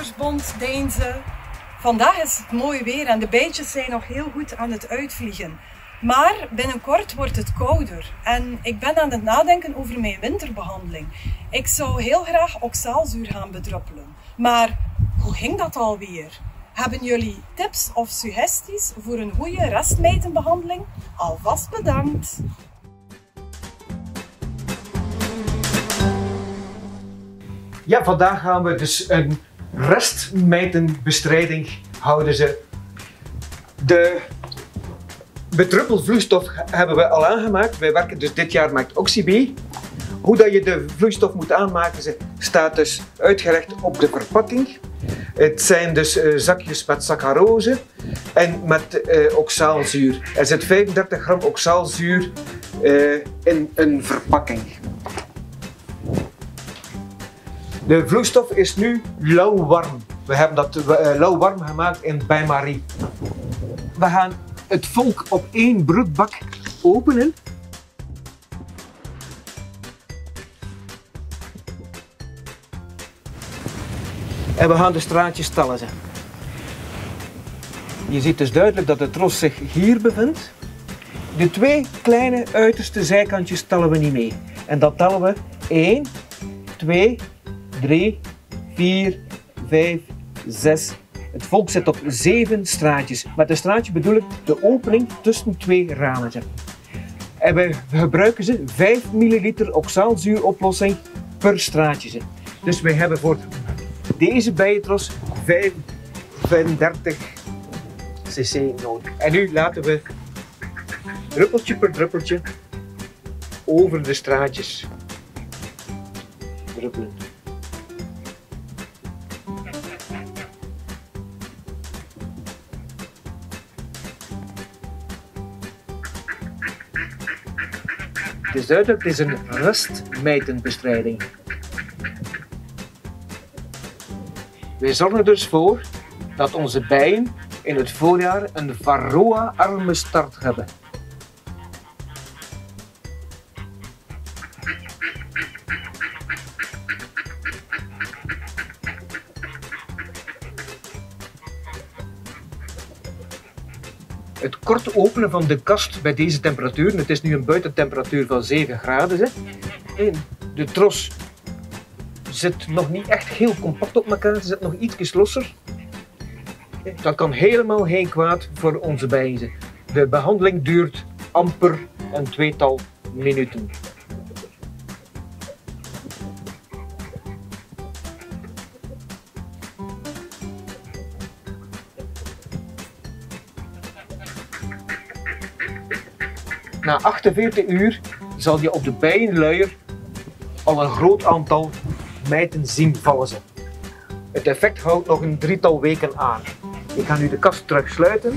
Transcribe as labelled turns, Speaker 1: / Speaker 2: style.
Speaker 1: Vlinderkikkersbond Deinze. Vandaag is het mooi weer en de bijtjes zijn nog heel goed aan het uitvliegen. Maar binnenkort wordt het kouder en ik ben aan het nadenken over mijn winterbehandeling. Ik zou heel graag oxaalzuur gaan bedruppelen. Maar hoe ging dat alweer? Hebben jullie tips of suggesties voor een goede restmijtenbehandeling? Alvast bedankt!
Speaker 2: Ja, vandaag gaan we dus een restmijtenbestrijding houden ze. De bedruppelvloeistof hebben we al aangemaakt. Wij werken dus dit jaar met OxyB. Hoe dat je de vloeistof moet aanmaken staat dus uitgelegd op de verpakking. Het zijn dus uh, zakjes met saccharose en met uh, oxaalzuur. Er zit 35 gram oxaalzuur uh, in een verpakking. De vloeistof is nu lauw-warm. We hebben dat uh, lauw-warm gemaakt in bain-marie. We gaan het volk op één broodbak openen. En we gaan de straatjes tellen. Je ziet dus duidelijk dat het tros zich hier bevindt. De twee kleine uiterste zijkantjes tellen we niet mee. En dat tellen we 1, 2, 3, 4, 5, 6. Het volk zit op 7 straatjes. Met een straatje bedoel ik de opening tussen twee ramen. En we gebruiken ze 5 ml oxaalzuuroplossing per straatje. Dus wij hebben voor deze bijentros 35 cc nodig. En nu laten we druppeltje per druppeltje over de straatjes druppelen. Het is duidelijk, het is een rustmijtenbestrijding. Wij zorgen dus voor dat onze bijen in het voorjaar een varroa-arme start hebben. Het kort openen van de kast bij deze temperatuur, het is nu een buitentemperatuur van 7 graden, en de tros zit nog niet echt heel compact op elkaar, ze zit nog iets losser. Dat kan helemaal geen kwaad voor onze bijen. De behandeling duurt amper een tweetal minuten. Na 48 uur zal je op de bijenluier al een groot aantal mijten zien vallen. Het effect houdt nog een drietal weken aan. Ik ga nu de kast terug sluiten